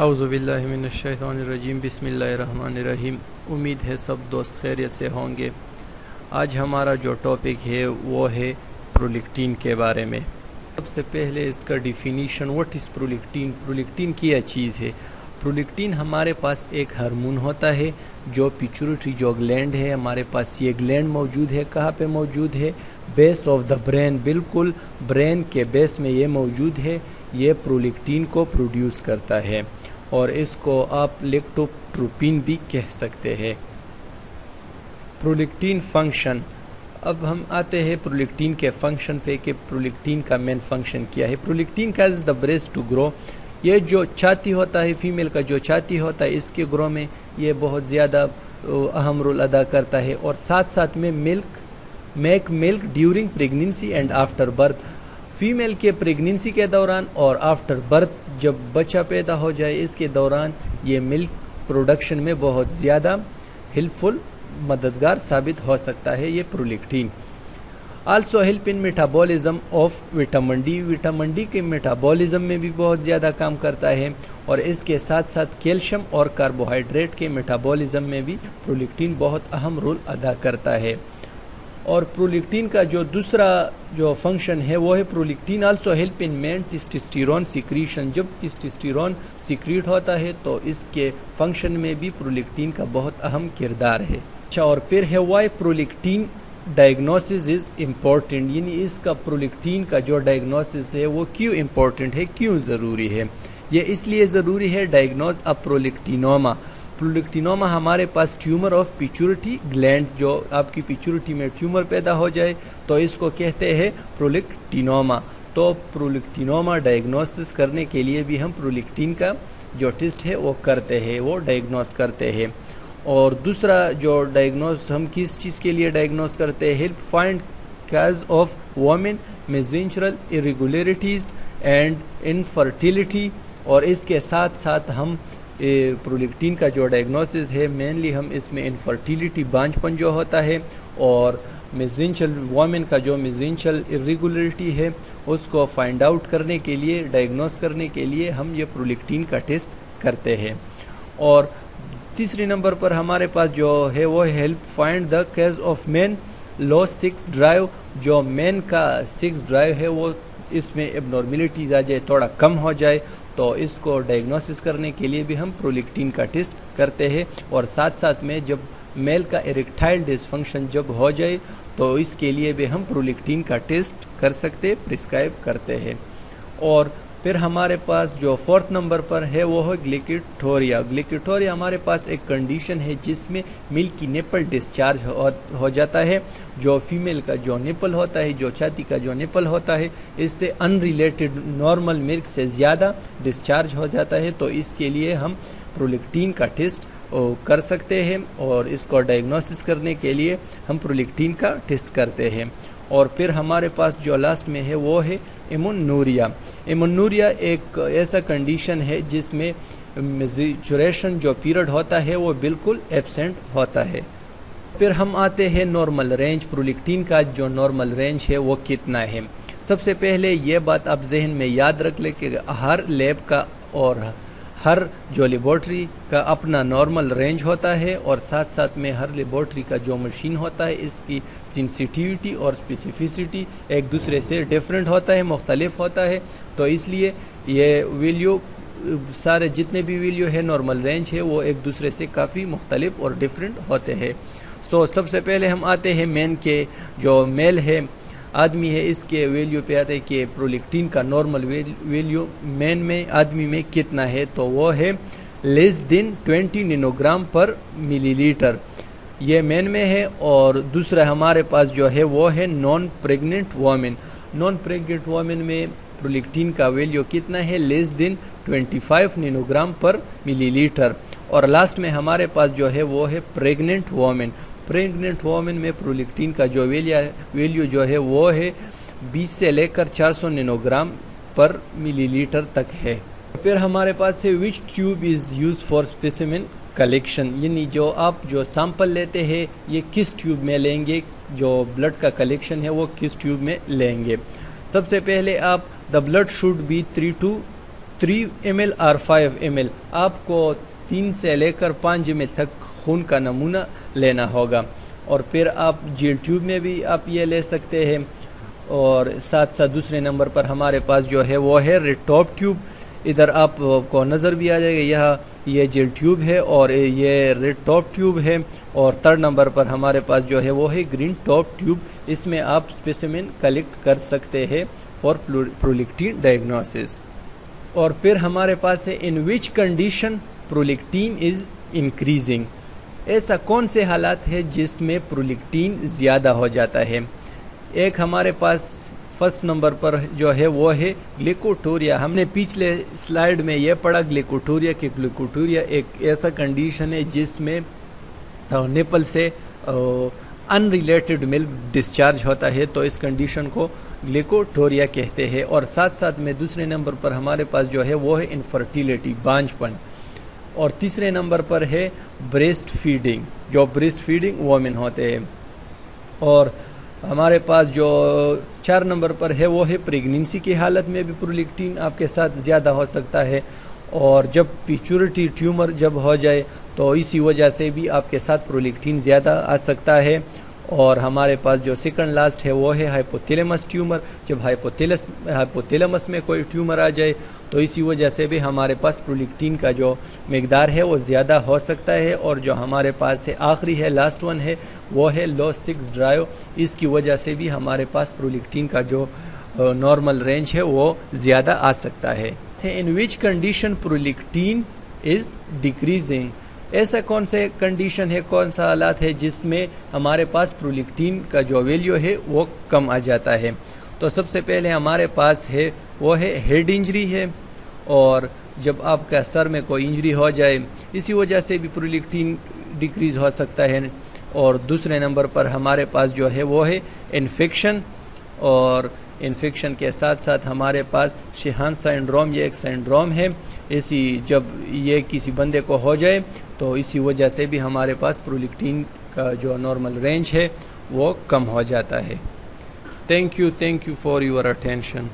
अउज़बिल्लिमिनशैतानरजीम बिस्मिल्लाहिर्रहमानिर्रहीम उम्मीद है सब दोस्त खैरियत से होंगे। आज हमारा जो टॉपिक है, वो है प्रोलिक्टीन के बारे में। सबसे पहले इसका definition what is prolactin? Prolactin क्या चीज़ है। प्रोलिक्टीन हमारे पास एक हार्मोन होता है, जो पिचुरिटी जो ग्लैंड है, हमारे पास ये ग्लैंड मौजूद है। कहाँ पे मौजूद है? बेस ऑफ़ द ब्रेन बिल्कुल ब्रेन के बेस में ये मौजूद है। ये प्रोलिक्टीन को प्रोड्यूस करता है। और इसको आप लेक्टोट्रोपिन भी कह सकते हैं। Prolactin function. अब हम आते हैं प्रोलिक्टीन के फ़ंक्शन पे कि प्रोलिक्टीन का मेन फ़ंक्शन क्या है। प्रोलिक्टीन का is the breast to grow. ये जो छाती होता है, फीमेल का जो छाती होता है, इसके ग्रो में ये बहुत ज़्यादा अहम रोल अदा करता है। और साथ साथ में milk, make milk during pregnancy and after birth. Female के प्रेगनेंसी के दौरान और आफ्टर बर्थ जब बच्चा पैदा हो जाए, इसके दौरान ये मिल्क प्रोडक्शन में बहुत ज़्यादा हेल्पफुल मददगार साबित हो सकता है ये prolactin also help in metabolism of vitamin D vitamin D के मेटाबॉलिज्म में भी बहुत ज़्यादा काम करता है और इसके साथ साथ कैल्शियम और कार्बोहाइड्रेट के मेटाबॉलिज्म में भी प्रोलिक्टीन बहुत अहम रोल अदा करता है। और प्रोलिक्टीन का जो दूसरा जो फ़ंक्शन है, वो है prolactin. Also help in men testosterone secretion जब टिस्टिस्टीरोन सिक्रीट होता है तो इसके फ़ंक्शन में भी प्रोलिक्टीन का बहुत अहम किरदार है। अच्छा और फिर है why prolactin diagnosis is important यानी इसका प्रोलिक्टीन का जो डायग्नोसिस है, वो क्यों इम्पोर्टेंट है? क्यों ज़रूरी है? ये इसलिए ज़रूरी है डायग्नोज अ प्रोलिक्टिनोमा हमारे पास ट्यूमर ऑफ़ पिचुरिटी ग्लैंड जो आपकी पिचुरिटी में ट्यूमर पैदा हो जाए तो इसको कहते हैं प्रोलिक्टिनोमा। तो प्रोलिक्टिनोमा डायग्नोसिस करने के लिए भी हम प्रोलिक्टिन का जो टेस्ट है, वो करते हैं, वो डायग्नोस करते हैं। और दूसरा जो डायग्नोस हम किस चीज़ के लिए डायग्नोस करते हैं? Find cause of women menstrual irregularities and infertility और इसके साथ साथ हम प्रोलिक्टीन का जो डायग्नोसिस है मेनली हम इसमें इनफर्टिलिटी बांझपन जो होता है और मिजेंशल वामेन का जो मिजेंशल इरेगुलरिटी है, उसको फाइंड आउट करने के लिए डायग्नोस करने के लिए हम ये प्रोलिक्टीन का टेस्ट करते हैं। और तीसरे नंबर पर हमारे पास जो है, वो help find the case of man low sex drive जो मैन का सिक्स ड्राइव है, वो इसमें एबनॉर्मिलिटीज़ आ जाए, थोड़ा कम हो जाए तो इसको डायग्नोसिस करने के लिए भी हम प्रोलिक्टीन का टेस्ट करते हैं और साथ साथ में जब मेल का इरेक्टाइल डिसफंक्शन जब हो जाए तो इसके लिए भी हम प्रोलिक्टीन का टेस्ट कर सकते प्रिस्क्राइब करते हैं। और फिर हमारे पास जो फोर्थ नंबर पर है वो है ग्लिकिटोरिया ग्लिकिटोरिया हमारे पास एक कंडीशन है जिसमें मिल्क की निपल डिस्चार्ज हो, जाता है। जो फीमेल का जो निपल होता है जो छाती का जो निपल होता है इससे अनरिलेटेड नॉर्मल मिल्क से ज़्यादा डिस्चार्ज हो जाता है। तो इसके लिए हम प्रोलिक्टीन का टेस्ट कर सकते हैं और इसको डायग्नोसिस करने के लिए हम प्रोलिक्टीन का टेस्ट करते हैं। और फिर हमारे पास जो लास्ट में है, वो है इमुनूरिया इमुनूरिया एक ऐसा कंडीशन है जिसमें मेजोरेशन जो पीरियड होता है, वो बिल्कुल एबसेंट होता है। फिर हम आते हैं नॉर्मल रेंज प्रोलिक्टीन का जो नॉर्मल रेंज है, वो कितना है? सबसे पहले ये बात आप जहन में याद रख लें कि हर लेब का और हर जो लेबॉर्ट्री का अपना नॉर्मल रेंज होता है और साथ साथ में हर लेबॉर्ट्री का जो मशीन होता है, इसकी सेंसिटिविटी और स्पेसिफिसिटी एक दूसरे से डिफरेंट होता है, मुख्तलिफ़ होता है। तो इसलिए ये वैल्यू सारे जितने भी वैल्यू है नॉर्मल रेंज है, वो एक दूसरे से काफ़ी मुख्तलिफ़ और डिफरेंट होते हैं। सो सबसे पहले हम आते हैं मेन के जो मेल है आदमी है, इसके वैल्यू पे आता है कि प्रोलिक्टीन का नॉर्मल वैल्यू मैन में, आदमी में कितना है तो वो है लेस देन 20 निनोग्राम पर मिलीलीटर ये मैन में है और दूसरा हमारे पास जो है, वो है non pregnant women non pregnant women में प्रोलिक्टीन का वैल्यू कितना है? लेस देन 25 निनोग्राम पर मिलीलीटर और लास्ट में हमारे पास जो है, वो है प्रेग्नेंट वोमेन प्रेग्नेंट वोमेन में प्रोलिक्टीन का जो वैल्यू जो है, वो है 20 से लेकर 400 नैनोग्राम पर मिलीलीटर तक है। फिर हमारे पास है which tube is use for specimen collection यानी जो आप जो सैंपल लेते हैं, ये किस ट्यूब में लेंगे, जो ब्लड का कलेक्शन है, वो किस ट्यूब में लेंगे? सबसे पहले आप the blood should be three to three M L और फाइव एम एल आपको तीन से लेकर पाँच एम एल तक खून का नमूना लेना होगा। और फिर आप जेल ट्यूब में भी आप ये ले सकते हैं। और साथ साथ दूसरे नंबर पर हमारे पास जो है वो है रेड टॉप ट्यूब। इधर आपको नज़र भी आ जाएगा, यह, ये जेल ट्यूब है और ये रेड टॉप ट्यूब है। और थर्ड नंबर पर हमारे पास जो है वो है ग्रीन टॉप ट्यूब। इसमें आप स्पेसिमिन कलेक्ट कर सकते हैं फॉर प्रोलिक्टीन डायग्नोसिस। और फिर हमारे पास है in which condition prolactin is increasing. ऐसा कौन से हालात है जिसमें प्रोलिक्टीन ज़्यादा हो जाता है? एक हमारे पास फ़र्स्ट नंबर पर जो है, वो है ग्लिकोटोरिया हमने पिछले स्लाइड में यह पढ़ा ग्लिकोटोरिया कि ग्लिकोटोरिया एक ऐसा कंडीशन है जिसमें निपल से अनरिलेटेड मिल्क डिस्चार्ज होता है तो इस कंडीशन को ग्लिकोटोरिया कहते हैं। और साथ साथ में दूसरे नंबर पर हमारे पास जो है, वो है इनफर्टिलिटी बांझपन। और तीसरे नंबर पर है ब्रेस्ट फीडिंग जो ब्रेस्ट फीडिंग वोमेन होते हैं। और हमारे पास जो चार नंबर पर है, वो है प्रेगनेंसी की हालत में भी प्रोलिक्टीन आपके साथ ज़्यादा हो सकता है। और जब पिचुरिटी ट्यूमर जब हो जाए तो इसी वजह से भी आपके साथ प्रोलिक्टीन ज़्यादा आ सकता है। और हमारे पास जो सेकंड लास्ट है, वो है हाइपोथेलेमस ट्यूमर जब हाइपोथेलस हाइपोथेलेमस में कोई ट्यूमर आ जाए तो इसी वजह से भी हमारे पास प्रोलिक्टीन का जो मकदार है, वो ज़्यादा हो सकता है और जो हमारे पास है आखिरी है लास्ट वन है, वो है लो सिक्स ड्राइव इसकी वजह से भी हमारे पास प्रोलिक्टीन का जो नॉर्मल रेंज है, वो ज़्यादा आ सकता है। In which condition prolactin is decreasing ऐसा कौन से कंडीशन है, कौन सा हालात है जिसमें हमारे पास प्रोलिक्टीन का जो वैल्यू है, वो कम आ जाता है? तो सबसे पहले हमारे पास है वो है हेड इंजरी है और जब आपका सर में कोई इंजरी हो जाए, इसी वजह से भी प्रोलिक्टीन डिक्रीज हो सकता है। और दूसरे नंबर पर हमारे पास जो है, वो है इन्फेक्शन। और इन्फेक्शन के साथ साथ हमारे पास शिहान सिंड्रोम, ये एक सिंड्रोम है। इसी जब ये किसी बंदे को हो जाए तो इसी वजह से भी हमारे पास प्रोलिक्टीन का जो नॉर्मल रेंज है, वो कम हो जाता है। Thank you thank you for your attention